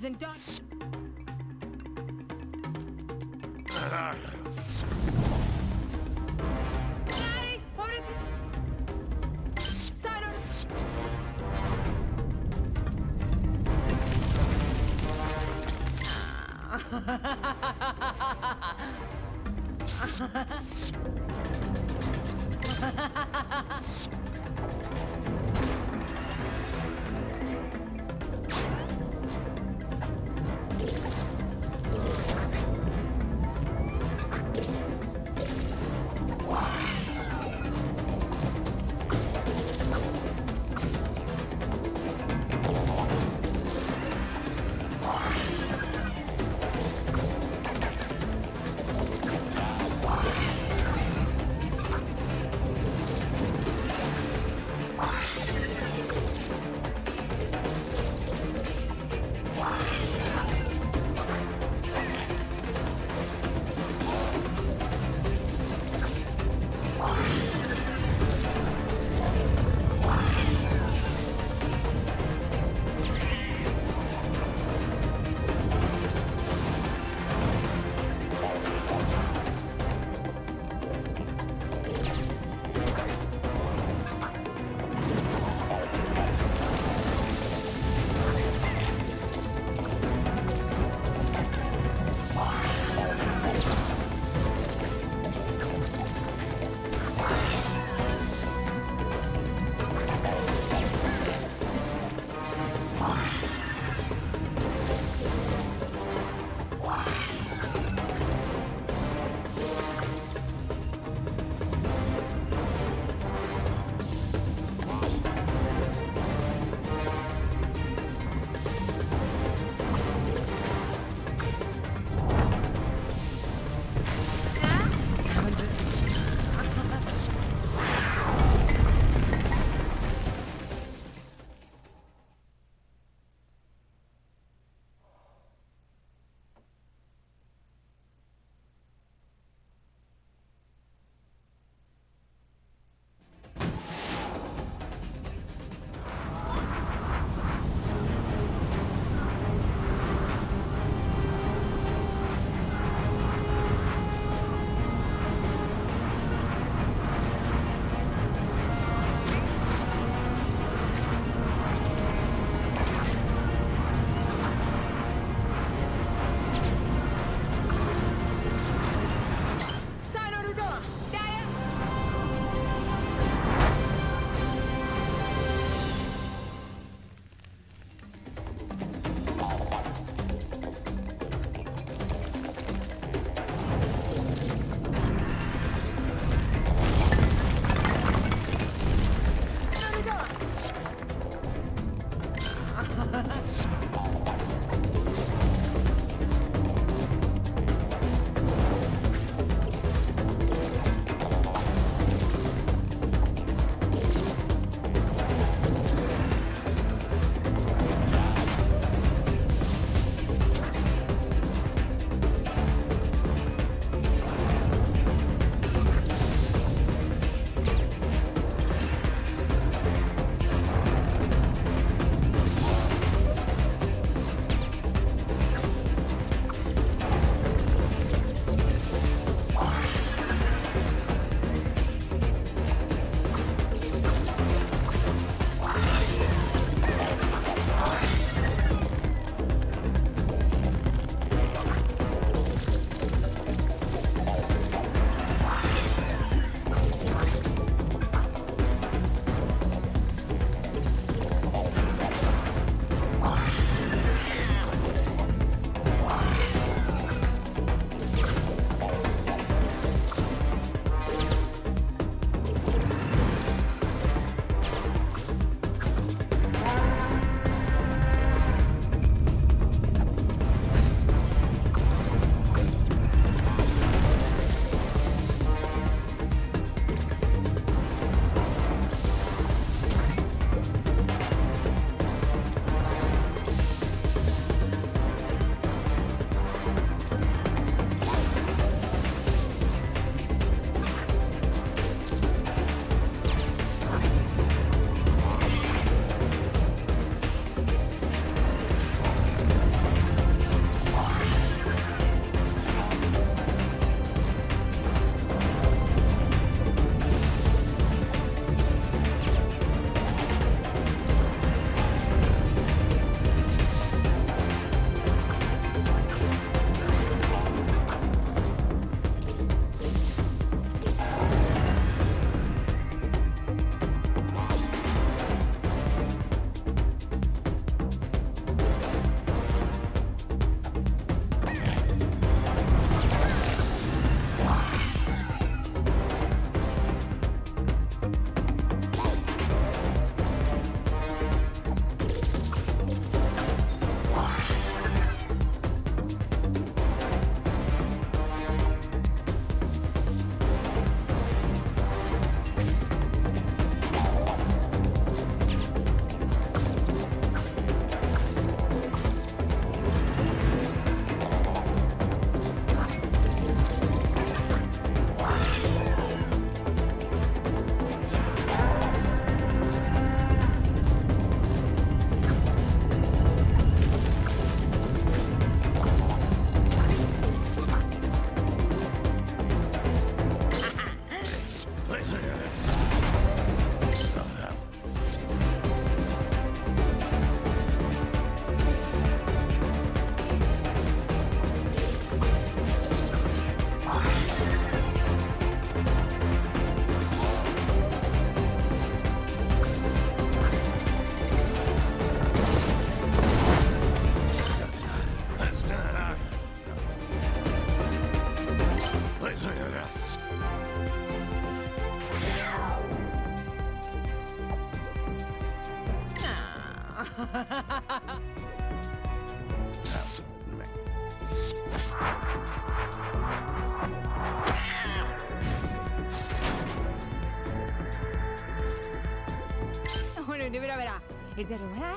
Kids in dark. Ha ha ha! Bueno, verá, verá. Este lugar